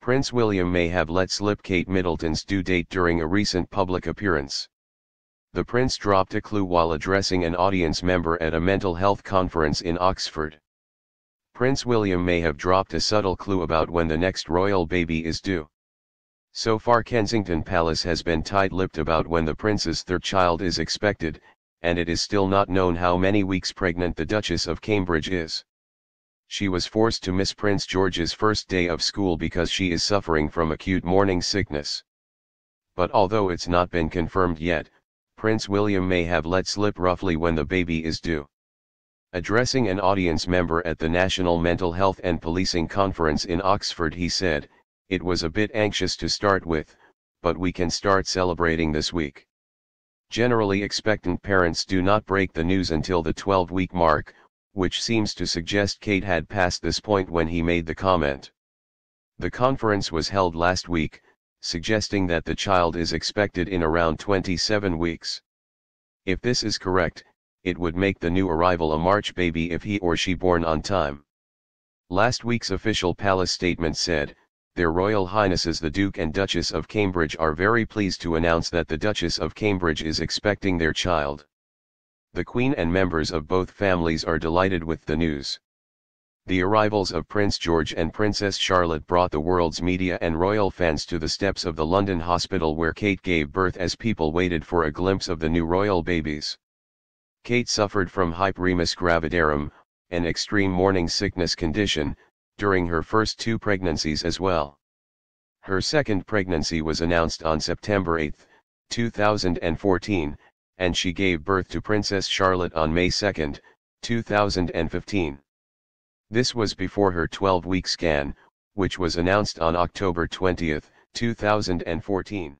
Prince William may have let slip Kate Middleton's due date during a recent public appearance. The prince dropped a clue while addressing an audience member at a mental health conference in Oxford. Prince William may have dropped a subtle clue about when the next royal baby is due. So far Kensington Palace has been tight-lipped about when the prince's third child is expected, and it is still not known how many weeks pregnant the Duchess of Cambridge is she was forced to miss Prince George's first day of school because she is suffering from acute morning sickness. But although it's not been confirmed yet, Prince William may have let slip roughly when the baby is due. Addressing an audience member at the National Mental Health and Policing Conference in Oxford he said, it was a bit anxious to start with, but we can start celebrating this week. Generally expectant parents do not break the news until the 12-week mark, which seems to suggest Kate had passed this point when he made the comment. The conference was held last week, suggesting that the child is expected in around 27 weeks. If this is correct, it would make the new arrival a March baby if he or she born on time. Last week's official palace statement said, Their Royal Highnesses the Duke and Duchess of Cambridge are very pleased to announce that the Duchess of Cambridge is expecting their child. The Queen and members of both families are delighted with the news. The arrivals of Prince George and Princess Charlotte brought the world's media and royal fans to the steps of the London hospital where Kate gave birth as people waited for a glimpse of the new royal babies. Kate suffered from hyperemesis gravidarum, an extreme morning sickness condition, during her first two pregnancies as well. Her second pregnancy was announced on September 8, 2014, and she gave birth to Princess Charlotte on May 2, 2015. This was before her 12-week scan, which was announced on October 20, 2014.